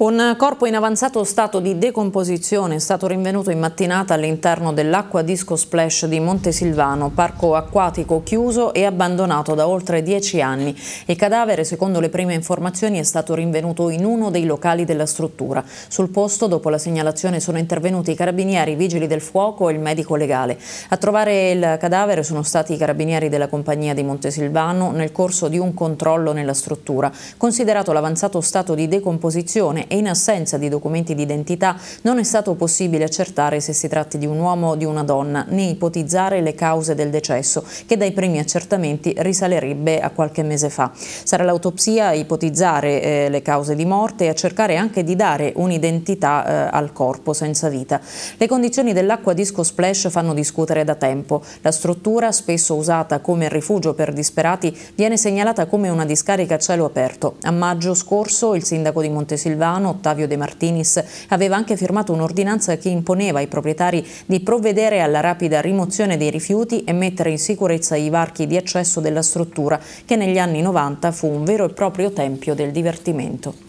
Un corpo in avanzato stato di decomposizione è stato rinvenuto in mattinata all'interno dell'acqua disco splash di Montesilvano, parco acquatico chiuso e abbandonato da oltre dieci anni. Il cadavere, secondo le prime informazioni, è stato rinvenuto in uno dei locali della struttura. Sul posto, dopo la segnalazione, sono intervenuti i carabinieri, i vigili del fuoco e il medico legale. A trovare il cadavere sono stati i carabinieri della compagnia di Montesilvano nel corso di un controllo nella struttura. Considerato l'avanzato stato di decomposizione e in assenza di documenti di identità non è stato possibile accertare se si tratti di un uomo o di una donna, né ipotizzare le cause del decesso, che dai primi accertamenti risalerebbe a qualche mese fa. Sarà l'autopsia a ipotizzare eh, le cause di morte e a cercare anche di dare un'identità eh, al corpo senza vita. Le condizioni dell'acqua disco splash fanno discutere da tempo. La struttura, spesso usata come rifugio per disperati, viene segnalata come una discarica a cielo aperto. A maggio scorso il sindaco di Montesilvano Milano, Ottavio De Martinis, aveva anche firmato un'ordinanza che imponeva ai proprietari di provvedere alla rapida rimozione dei rifiuti e mettere in sicurezza i varchi di accesso della struttura, che negli anni 90 fu un vero e proprio tempio del divertimento.